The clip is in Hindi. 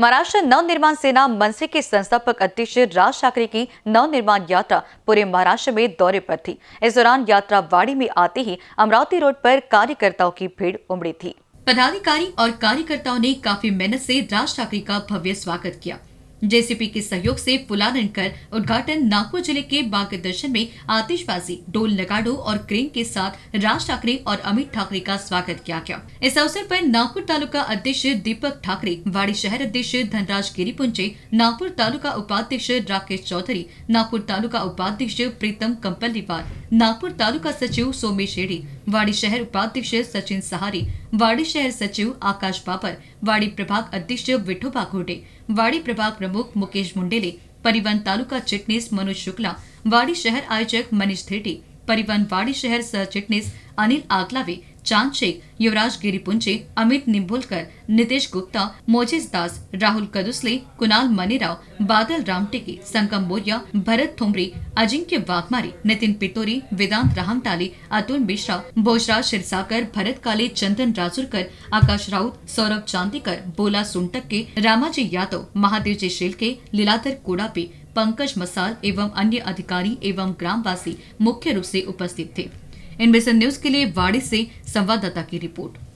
महाराष्ट्र नवनिर्माण सेना मनसे के संस्थापक अध्यक्ष राज ठाकरे की नवनिर्माण यात्रा पूरे महाराष्ट्र में दौरे पर थी। इस दौरान यात्रा वाड़ी में आते ही अमरावती रोड पर कार्यकर्ताओं की भीड़ उमड़ी थी। पदाधिकारी और कार्यकर्ताओं ने काफ़ी मेहनत से राज ठाकरे का भव्य स्वागत किया। जेसीपी के सहयोग से पुलारण कर उद्घाटन नागपुर ज़िले के बाग दर्शन में आतिशबाजी डोल नगाड़ो और क्रेन के साथ राज ठाकरे और अमित ठाकरे का स्वागत किया गया। इस अवसर पर नागपुर तालुका अध्यक्ष दीपक ठाकरे, वाड़ी शहर अध्यक्ष धनराज गिरिपुंजे, नागपुर तालुका उपाध्यक्ष राकेश चौधरी, नागपुर तालुका उपाध्यक्ष प्रीतम कंपलीवार नागपुर तालुका सचिव सोमेश रेड्डी, वाड़ी शहर उपाध्यक्ष सचिन सहारी, वाड़ी शहर सचिव आकाश बाबर, वाड़ी प्रभाग अध्यक्ष विठोबा घोटे, वाड़ी प्रभाग प्रमुख मुकेश मुंडेले, परिवहन तालुका चिटनीस मनोज शुक्ला, वाड़ी शहर आयोजक मनीष थेटी, परिवहन वाड़ी शहर सह चिटनीस अनिल आगलावे, चाँद शेख, युवराज गिरिपुंचे अमित निंबोलकर नितेश गुप्ता, मोजेस दास, राहुल कदुसले, कुणाल मनेराव बादल रामटेके, संगम मोरिया, भरत थोमरे, अजिंक्य वाघमारी, नितिन पितोरी वेदांत राहमटाले अतुल मिश्रा भोजराज क्षीरसागर, भरत काले, चंदन राजुरकर, आकाश राउत, सौरभ चांदीकर, बोला सुनटक्के, रामाजी यादव महादेव जी शेलके, लीलाधर कोड़ापे, पंकज मसाल एवं अन्य अधिकारी एवं ग्रामवासी मुख्य रूप से उपस्थित थे। इनमें से न्यूज़ के लिए वाड़ी से संवाददाता की रिपोर्ट।